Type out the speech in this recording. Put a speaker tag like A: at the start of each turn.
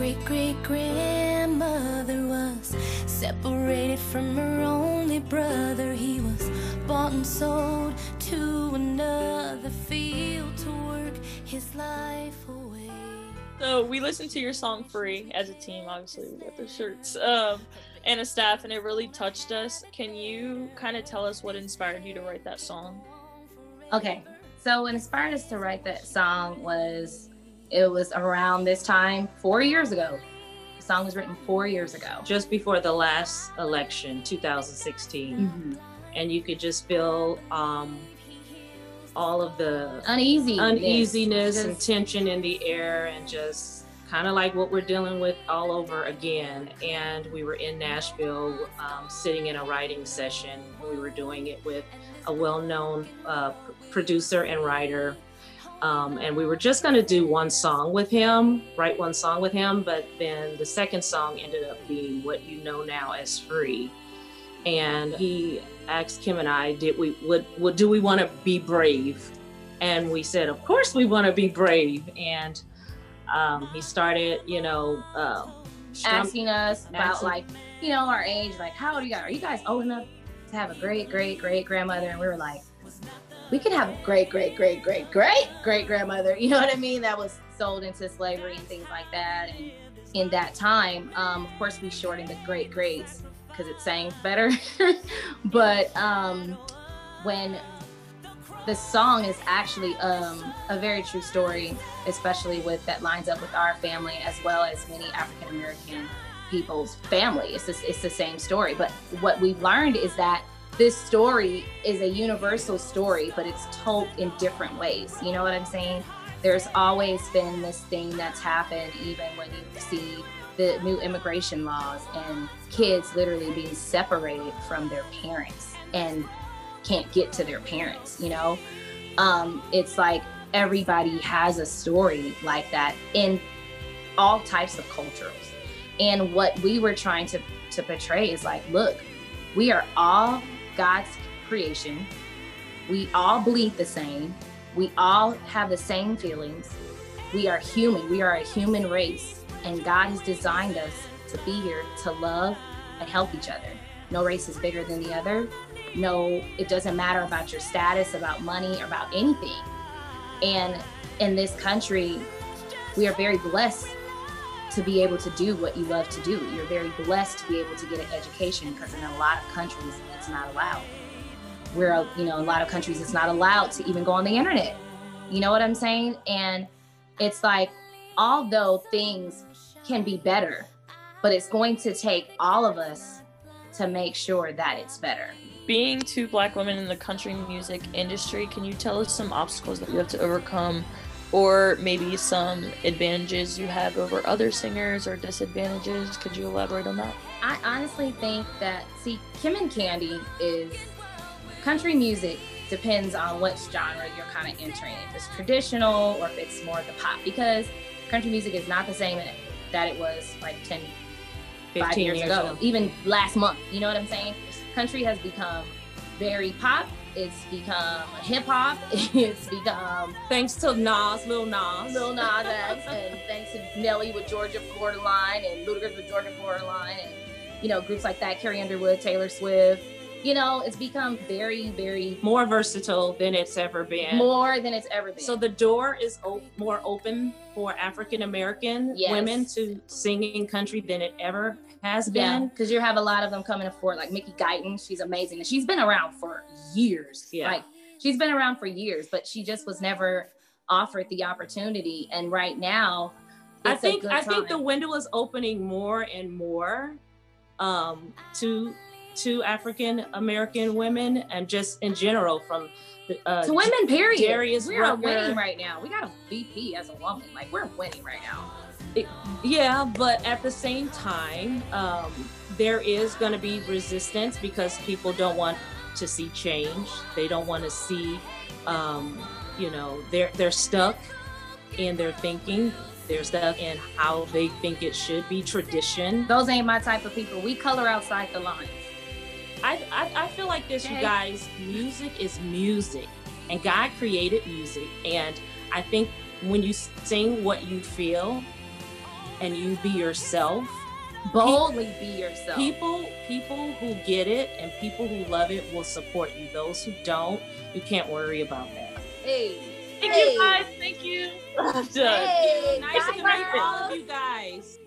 A: great great grandmother was separated from her only brother. He was bought and sold to another field to work his life away.
B: So we listened to your song "Free" as a team. Obviously, we got the shirts um, and a staff, and it really touched us. Can you kind of tell us what inspired you to write that song?
C: Okay, so what inspired us to write that song was it was around this time four years ago. The song was written four years ago.
D: just before the last election, 2016,
C: Mm-hmm.
D: and you could just feel um, all of the
C: Uneasy.
D: uneasiness and tension in the air, and just kind of like what we're dealing with all over again. And we were in Nashville, um, sitting in a writing session. We were doing it with a well-known uh, producer and writer. Um, and we were just going to do one song with him, write one song with him, but then the second song ended up being what you know now as "Free." And he asked Kim and I, "Did we would, would do we want to be brave?" And we said, "Of course we want to be brave." And um, he started, you know, um,
C: asking us about
D: Asking-
C: like you know our age like how old are you guys are you guys old enough to have a great great great grandmother and we were like we could have great great great great great great grandmother you know what i mean that was sold into slavery and things like that and in that time um, of course we shortened the great greats because it sang better but um, when the song is actually um, a very true story, especially with that lines up with our family as well as many African American people's family. It's just, it's the same story. But what we've learned is that this story is a universal story, but it's told in different ways. You know what I'm saying? There's always been this thing that's happened, even when you see the new immigration laws and kids literally being separated from their parents and can't get to their parents, you know? Um, it's like everybody has a story like that in all types of cultures. And what we were trying to, to portray is like, look, we are all God's creation. We all bleed the same. We all have the same feelings. We are human. We are a human race. And God has designed us to be here to love and help each other. No race is bigger than the other no it doesn't matter about your status about money about anything and in this country we are very blessed to be able to do what you love to do. You're very blessed to be able to get an education because in a lot of countries it's not allowed. We're you know a lot of countries it's not allowed to even go on the internet. You know what i'm saying? And it's like although things can be better but it's going to take all of us to make sure that it's better.
B: Being two black women in the country music industry, can you tell us some obstacles that you have to overcome, or maybe some advantages you have over other singers or disadvantages? Could you elaborate on that?
C: I honestly think that see, Kim and Candy is country music depends on what genre you're kind of entering. If it's traditional or if it's more of the pop, because country music is not the same that it was like 10, 5
D: 15
C: years,
D: years
C: ago,
D: ago.
C: even last month. You know what I'm saying? Country has become very pop. It's become hip hop. It's become
D: Thanks to Nas, Lil Nas.
C: Lil Nas X, and thanks to Nelly with Georgia Florida Line and Ludacris with Georgia Florida Line, and you know groups like that, Carrie Underwood, Taylor Swift. You know, it's become very, very
D: More versatile than it's ever been.
C: more than it's ever been.
D: So the door is o- more open for African American
C: Yes.
D: women to sing in country than it ever has
C: yeah,
D: been.
C: because you have a lot of them coming forward, like Mickey Guyton. She's amazing, and she's been around for years.
D: Yeah.
C: like she's been around for years, but she just was never offered the opportunity. And right now,
D: I think I think the window is opening more and more um, to to African American women and just in general from the, uh,
C: to women, period.
D: Darius
C: we are
D: Rucker.
C: winning right now. We got a VP as a woman. Like we're winning right now.
D: Yeah, but at the same time, um, there is going to be resistance because people don't want to see change. They don't want to see, um, you know, they're they're stuck in their thinking. They're stuck in how they think it should be tradition.
C: Those ain't my type of people. We color outside the lines.
D: I I, I feel like this, you guys. Music is music, and God created music, and I think when you sing what you feel, and you be yourself,
C: Boldly be yourself.
D: people people who get it and people who love it will support you. Those who don't, you can't worry about that.
C: Hey.
B: Thank
C: Hey.
B: you guys. Thank you. I'm done.
C: Hey,
D: Nice to meet all of you guys.